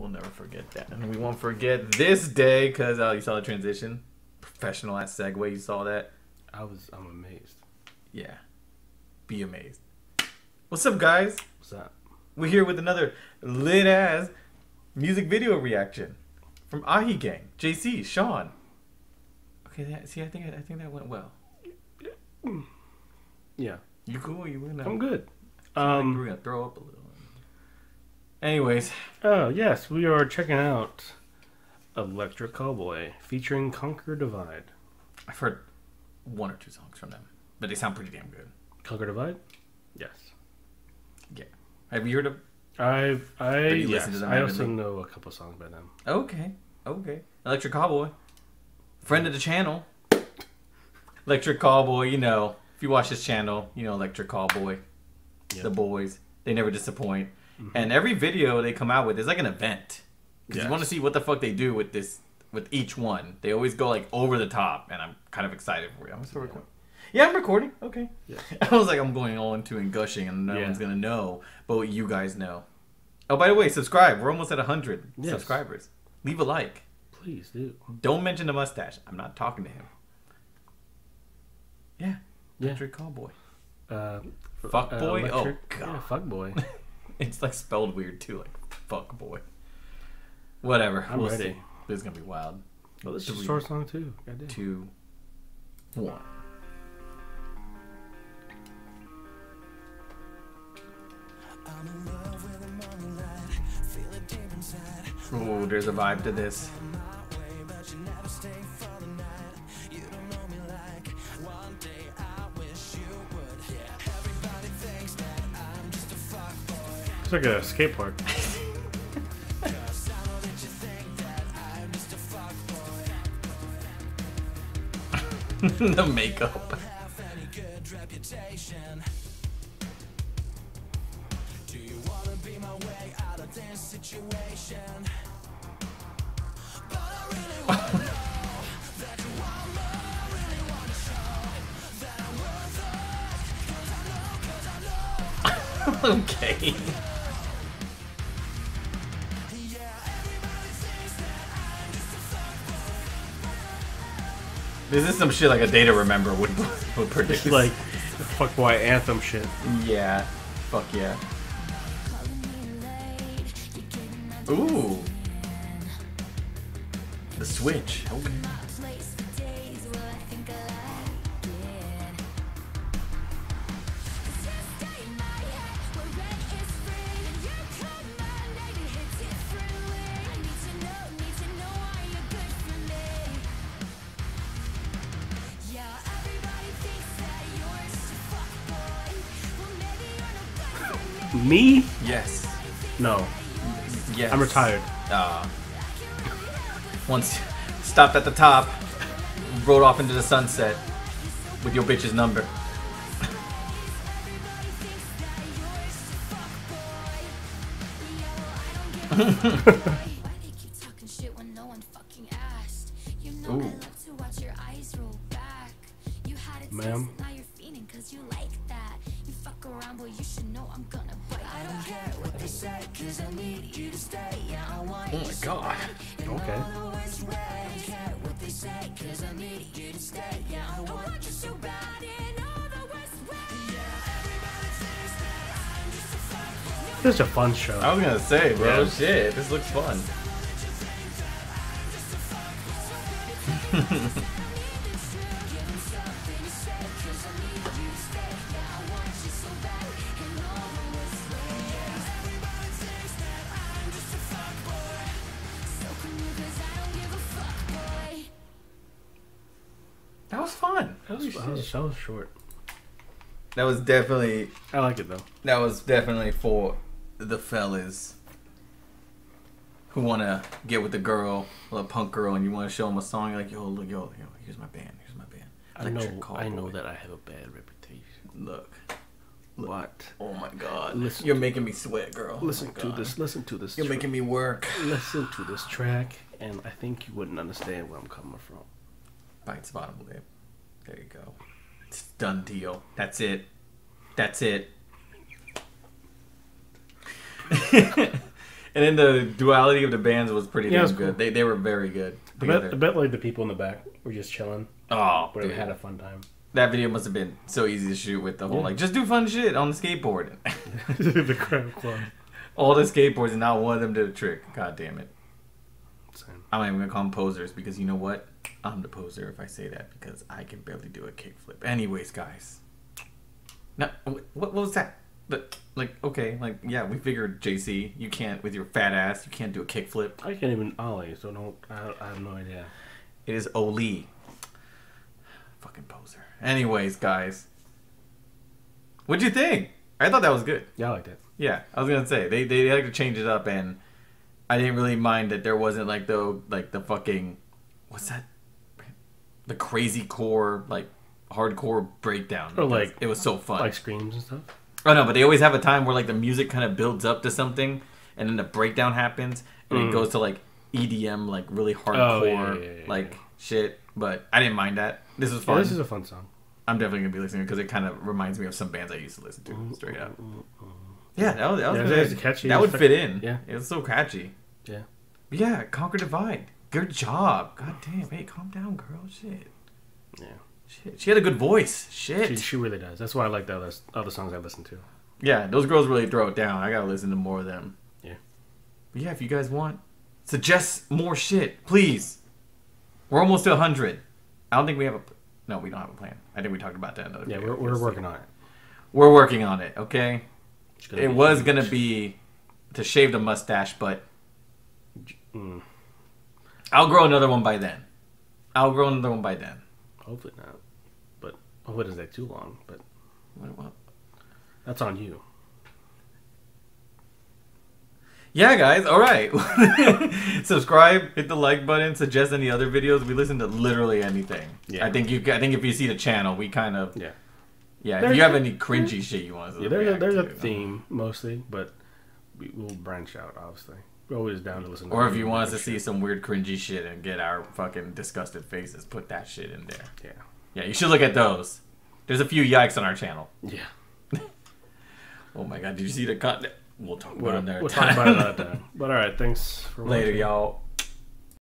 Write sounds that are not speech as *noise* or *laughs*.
We'll never forget that, and we won't forget this day because uh, you saw the transition, professional at segue. You saw that. I was I'm amazed. Yeah, be amazed. What's up, guys? What's up? We're here with another lit ass music video reaction from Ahegang, JC, Sean. Okay, that, see, I think I think that went well. Yeah, You cool? You win? I'm good. we're Um. gonna throw up a little. Anyways, Oh yes, we are checking out Electric Callboy featuring Conquer Divide. I've heard one or two songs from them, but they sound pretty damn good. Conquer Divide. Yes. Yeah. Have you heard of? I've I yes. to them I also know a couple songs by them. Okay, okay. Electric Callboy, friend of the channel. Electric Callboy, you know, if you watch this channel, you know Electric Callboy, Yep. the boys. They never disappoint. And every video they come out with is like an event. Because you want to see what the fuck they do with this, with each one. They always go like over the top, and I'm kind of excited for you. I'm still recording. Yeah, I'm recording. Okay. Yeah. *laughs* I was like, I'm going all into and gushing, and no Yeah. one's gonna know, but you guys know. Oh, by the way, subscribe. We're almost at 100 Yes. subscribers. Leave a like. Please do. Don't mention the mustache. I'm not talking to him. Yeah. Yeah. Electric Callboy. Uh, Fuck uh, boy? Oh, Electric- God. Yeah, fuck boy. It's like spelled weird too, like fuck boy. Whatever. I'm we'll ready. see. This is gonna be wild. Well, this is a short song too. Goddamn. Two, one. Oh, there's a vibe to this. It's like a skate park. *laughs* the makeup. *laughs* okay. This is some shit like a day to remember would would predict. It's like fuck boy anthem shit. yeah, fuck yeah. Ooh, the switch. Okay. Me? Yes. No. Yes. I'm retired. Uh, once stopped at the top, rode off into the sunset with your bitch's number. *laughs* Ooh. Ma'am. Now you're fiending 'cause you like that. You fuck around, boy, you should know I'm gonna bite. I don't care what they say, 'cause I need you to stay. Yeah, I want Oh my god. Okay. what they say, 'cause I need you to stay. Yeah, I want you so bad in all the worst ways. This is a fun show. I was gonna say, bro, Yeah. shit, this looks fun. *laughs* was fun. That was, that was, that was short. That was definitely I like it though. that was definitely for the fellas who want to get with the girl, a punk girl, and you want to show them a song. You're like, yo, look, yo, yo, here's my band. Here's my band. I know. Cowboy. I know that I have a bad reputation. Look. What? Oh my god. Listen You're making me sweat, girl. Oh Listen my to this. Listen to this. You're tra- making me work. Listen to this track, and I think you wouldn't understand where I'm coming from. Bites bottom lip. There you go. It's done deal. That's it. That's it. *laughs* And then the duality of the bands was pretty Yeah, damn was good. cool. They they were very good I bet, I together. bet like the people in the back were just chilling, Oh, but they dude. had a fun time. that video must have been so easy to shoot with the whole Yeah. like just do fun shit on the skateboard. *laughs* the crowd club. All the skateboards and not one of them did a trick. God damn it. Same. I'm not even gonna call them posers because you know what? I'm the poser if I say that because I can barely do a kickflip. Anyways, guys. No, what, what was that? But, like, okay, like, yeah, we figured, JC, you can't, with your fat ass, you can't do a kickflip. I can't even ollie, so don't. I, I have no idea. It is Oli. Fucking poser. Anyways, guys. What'd you think? I thought that was good. Yeah, I liked it. Yeah, I was gonna say they they like to change it up, and I didn't really mind that there wasn't like the like the fucking what's that the crazy core like hardcore breakdown. Or, like- it was so fun. Like screams and stuff. oh no, but they always have a time where like the music kind of builds up to something, and then the breakdown happens, and it Mm. goes to like EDM, like really oh, hardcore, Oh, yeah, yeah, yeah, like shit. But I didn't mind that. This was fun. this is a fun song. I'm definitely gonna be listening because it kind of reminds me of some bands I used to listen to straight up. Mm, mm, mm, yeah, that was, that was Yeah, it's catchy. That would fit in. yeah. it was so catchy. Yeah. Yeah, conquer divide. Good job. God damn. Hey, calm down, girl. Shit. Yeah. Shit. She had a good voice. Shit. She, she really does. That's why I like the other, other songs I listen to. Yeah, those girls really throw it down. I gotta listen to more of them. Yeah. But yeah, if you guys want, suggest more shit, please. We're almost to 100. I don't think we have a. No, we don't have a plan. I think we talked about that in another Yeah, video. we're, we're working on it. We're working on it, okay? It was gonna be to shave the mustache, but Mm, I'll grow another one by then. I'll grow another one by then. hopefully not. But I wouldn't say too long. But What- what- that's on you. Yeah, guys. All right. *laughs* Subscribe, hit the like button, suggest any other videos. We listen to literally anything. Yeah. I think you. I think if you see the channel, we kind of. Yeah. Yeah. If you have a- any cringy shit you want to Yeah, there's a, there's a theme mostly, but we will branch out. Obviously, always down to listen. to Or if you want us to see some weird cringy shit and get our fucking disgusted faces, put that shit in there. yeah, Yeah, you should look at those. There's a few yikes on our channel. yeah, *laughs* Oh my god, did you see the content? We'll talk about it we'll, another we'll time. talk about it another time. But all right, thanks for Later, watching. y'all.